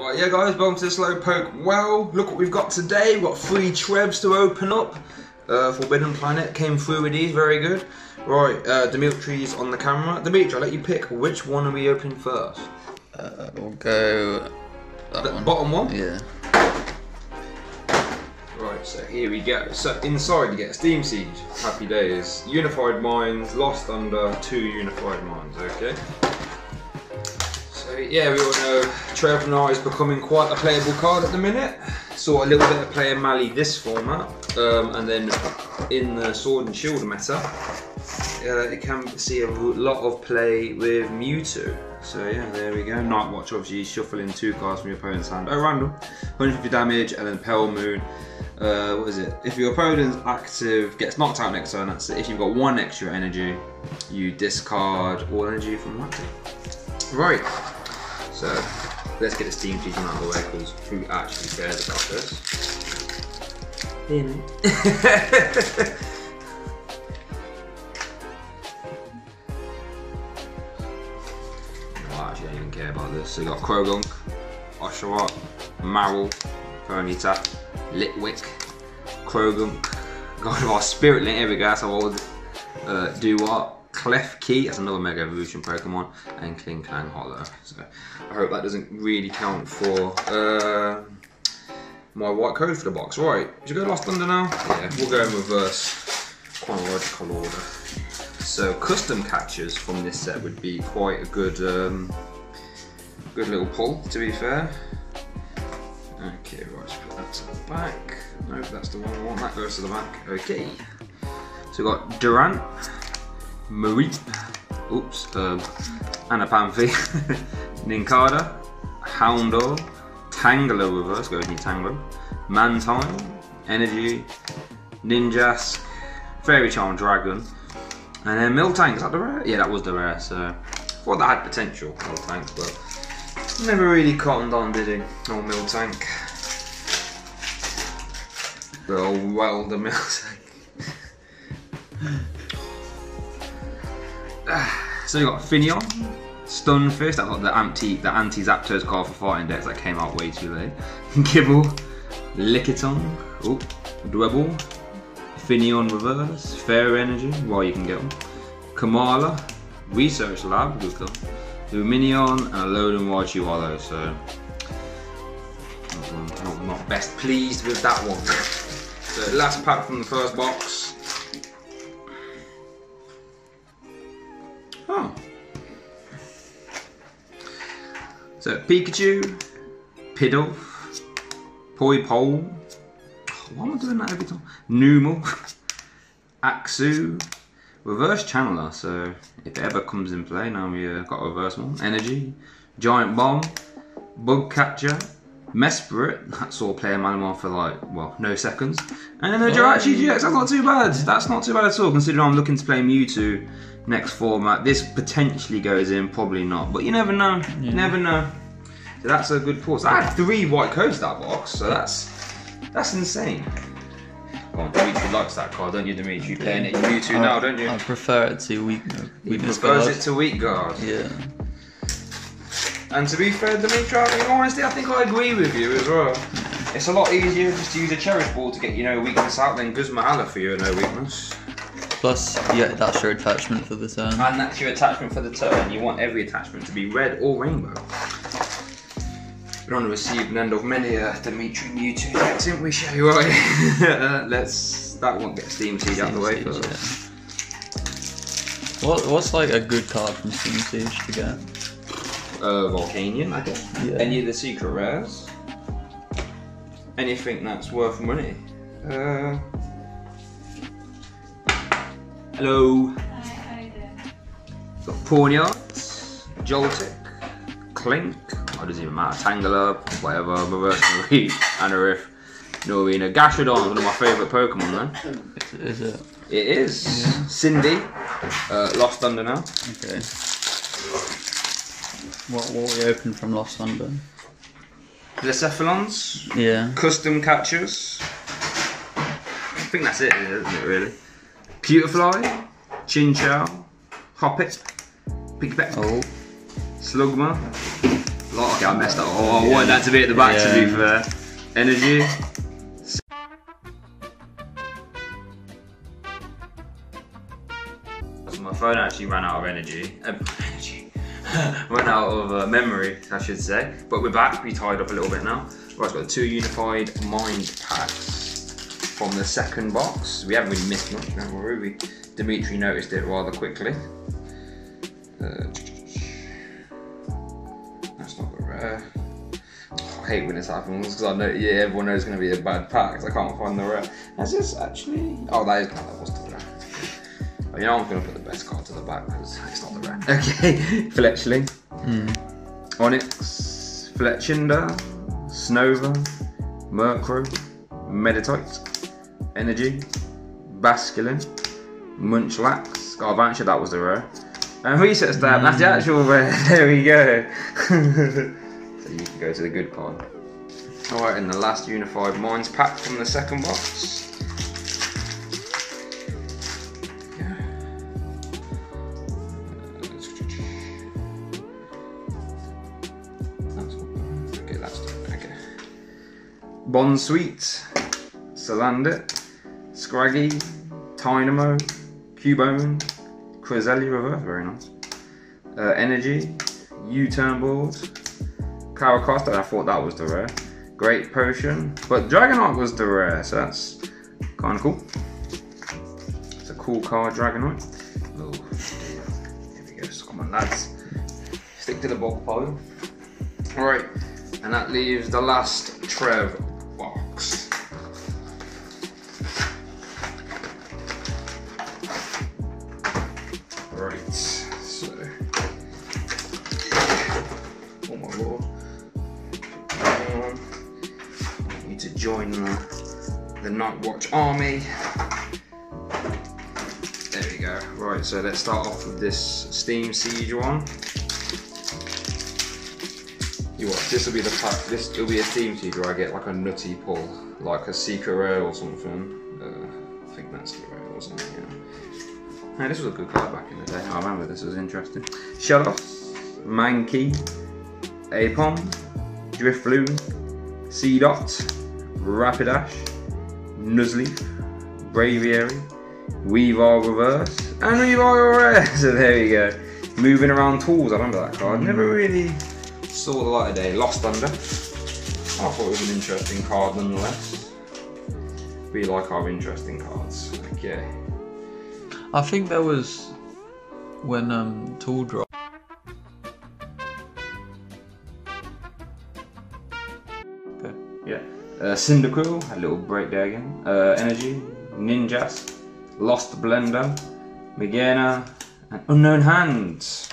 Alright, yeah guys, welcome to the Slowpoke. Well, look what we've got today. We've got three Trevs to open up. Uh, Forbidden Planet came through with these, very good. Right, uh, Dimitri's on the camera. Dimitri, I'll let you pick which one are we opening first? Uh, we'll go that The one. bottom one? Yeah. Right, so here we go. So inside you get Steam Siege, Happy Days, Unified Minds, Lost Thunder, two Unified Minds, okay? So yeah, we all know Trev now is becoming quite a playable card at the minute. Saw a little bit of play in Mali this format, um, and then in the Sword and Shield meta, uh, it can see a lot of play with Mewtwo. So yeah, there we go. Nightwatch obviously shuffling two cards from your opponent's hand. Oh, random. 150 damage, and then Pale Moon. Uh, what is it? If your opponent's active gets knocked out next turn, that's it. If you've got one extra energy, you discard all energy from that. Right. So let's get the Steam Siege out of the way because who actually cares about this? Well, actually, I don't even care about this. So you got Croagunk, Oshawott, Marvel, Ponyta, Litwick, Croagunk, God of our Spirit Link, here we go, that's how old. Uh, Dewott, Clef Key, that's another Mega Evolution Pokemon, and Klinklang Hollow. So I hope that doesn't really count for uh, my white code for the box. Right, should we go Lost Thunder now? Yeah, we'll go in reverse chronological order. So custom catches from this set would be quite a good, um, good little pull. To be fair. Okay, right, let's put that to the back. Nope, that's the one I want. That goes to the back. Okay. So we've got Durant, Marie, oops, um, Anapanthi, Nincada, Houndour, Tangler reverse, goes need Tangler, Mantine, Energy, Ninjask, Fairy Charm Dragon, and then Miltank, is that the rare? Yeah, that was the rare, so thought that had potential, Miltank, but never really cottoned on, did he? Oh, Miltank. The old welder Miltank. so you got Finneon, Stunfisk, that's like the anti the anti Zapdos card for fighting decks that came out way too late. Gible, Lickitung, oh, Dwebble, Finneon Reverse, Fair Energy, while you can get them. Kamala, Research Lab, good card. Lumineon, and a load of Raichu Hollow, so not, not, not best pleased with that one. so last pack from the first box. So Pikachu, Pidove, Poipole, why am I doing that every time? Numel, Axew, Reverse Channeler, so if it ever comes in play, now we uh, got a reverse one. Energy, Giant Bomb, Bug Catcher, Mesprit, that saw player Malamar for like, well, no seconds. And then the oh. Jirachi GX, that's not too bad. That's not too bad at all, considering I'm looking to play Mewtwo next format. This potentially goes in, probably not, but you never know. You never know. So that's a good pause. I had three white codes that box, so that's that's insane. Go on, Dimitri likes that card, don't you, Dimitri? You playing it Mewtwo now, don't you? I prefer it to weak, He prefers guard. it to weak guard. Yeah. And to be fair, Dimitri, I mean, honestly, I think I agree with you as well. It's a lot easier just to use a Cherish Ball to get you know weakness out than Guzma & Hala for your no weakness. Plus, yeah, that's your attachment for the turn. And that's your attachment for the turn. You want every attachment to be red or rainbow. We're on the receiving end of many uh, Dimitri Mewtwo decks, didn't we, Shay? Right. uh, let's. That won't get Steam Siege out of the way first. Yeah. What, what's like a good card from Steam Siege to get? Uh, Volcanion, I guess. Yeah. Any of the secret rares. Anything that's worth money. Uh, hello. Got Pawniards, Joltik, Klink, oh, doesn't even matter, Tangela, whatever, Reverse Marie, Anorith, Norina, Gastrodon, one of my favourite Pokemon then. Is, is it? It is. Cindy, uh, Lost Thunder now. Okay. What, what we opened from Lost Thunder? Glycephalons, Yeah. custom catchers. I think that's it, isn't it, really? Pewterfly, Chinchou, Hoppet, Pigpet, Oh, Slugma, lot Okay, I messed up. Oh, I wanted that to be at the back to be Yeah. fair. Energy. My phone actually ran out of energy. Uh, energy. ran out of uh, memory, I should say. But we're back. We tied up a little bit now. Right, got two unified mind packs from the second box. We haven't really missed much. Don't. We Dimitri noticed it rather quickly. Uh, that's not the rare. Oh, I hate when this happens because I know, yeah, everyone knows it's going to be a bad pack I can't find the rare. Is this actually? Oh, that is no, that was the rare. You know, I'm going to put the best card to the back because it's not the rare. Okay, Fletchling, hmm. Onix, Fletchinder, Snover, Murkrow, Meditite, Energy, Basculin, Munchlax, Garbantia, that was the rare. And Reset Stamp, that's the hmm. actual rare. There we go. so you can go to the good card. Alright, and the last Unified Minds pack from the second box. Bounsweet, Salandit, Scraggy, Tynamo, Cubone, Cresselia Reverse, very nice. Uh, Energy, U-turn board, Carracosta, I thought that was the rare. Great Potion, but Dragonite was the rare, so that's kind of cool. It's a cool card, Dragonite. Oh, here we go, so come on lads. Stick to the bulk pile. Alright, and that leaves the last Trev join the, the Night Watch army. There we go. Right, so let's start off with this Steam Siege one. You what? This will be the pack. This will be a Steam Siege where I get like a nutty pull, like a Secret Rare or something. Uh, I think that's the rare, wasn't it? Yeah. Hey, this was a good card back in the day. I remember this was interesting. Shellos, Mankey, Aipom, Drifloon, Seedot, Rapidash, Nuzleaf, Braviary, Weavile Reverse, and Weavile Rare. So there you go. Moving around tools, I remember that card. Never really saw the light of day. Lost Thunder. I thought it was an interesting card nonetheless. We like our interesting cards. Okay. I think there was when um Tool dropped. Uh, Cyndaquil, a little break there again. Uh, Energy, Ninjas, Lost Blender, Megana, and Unknown Hands.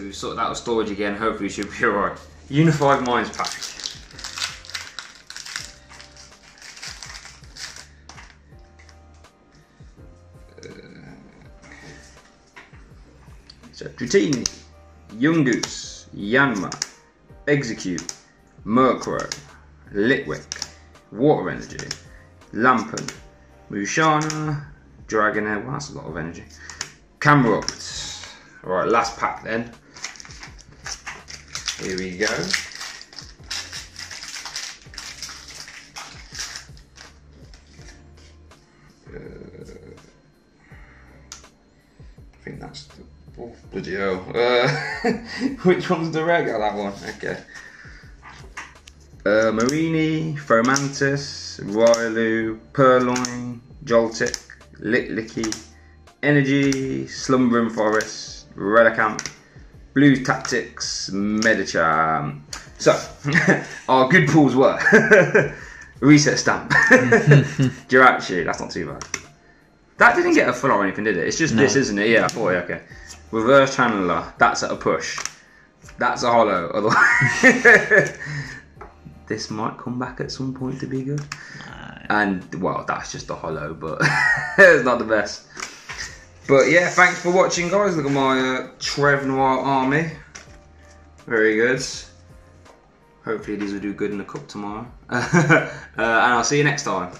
We've sorted out the storage again, hopefully it should be alright. Unified Minds pack. So Dratini, Yungoos, Yanma, Exeggcute, Murkrow, Litwick, Water Energy, Lampent, Musharna, Dragonair, well that's a lot of energy. Camerupt. Alright, last pack then. Here we go. Uh, I think that's the oh, bloody hell. Uh, which one's the reg? Oh, that one. Okay. Uh, Marini, Fomantis, Royalu, Purrloin, Joltik, Litlicky, Energy, Slumbering Forest, Relicamp, Blue Tactics, Medicham. So, our good pulls were Reset Stamp, Jirachi, that's not too bad. That didn't get a full or anything, did it? It's just this, isn't it? Yeah, I thought, yeah, okay. Reverse Channeler, that's at a push. That's a hollow. Otherwise, this might come back at some point to be good. And well, that's just a hollow, but it's not the best. But yeah, thanks for watching, guys. Look at my uh, Trev Noir army. Very good. Hopefully, these will do good in the cup tomorrow. uh, and I'll see you next time.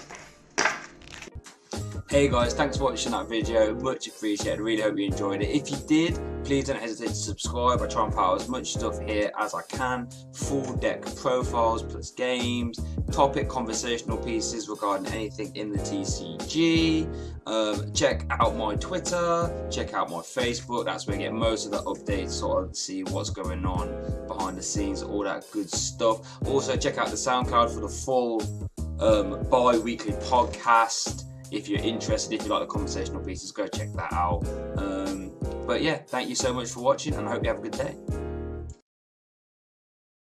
Hey guys, thanks for watching that video. Much appreciated. Really hope you enjoyed it. If you did, please don't hesitate to subscribe. I try and put out as much stuff here as I can. Full deck profiles plus games, topic conversational pieces regarding anything in the TCG. Um, check out my Twitter, check out my Facebook. That's where I get most of the updates, sort of see what's going on behind the scenes, all that good stuff. Also, check out the SoundCloud for the full um, bi-weekly podcast if you're interested, if you like the conversational pieces, go check that out. Um, but yeah, thank you so much for watching, and I hope you have a good day.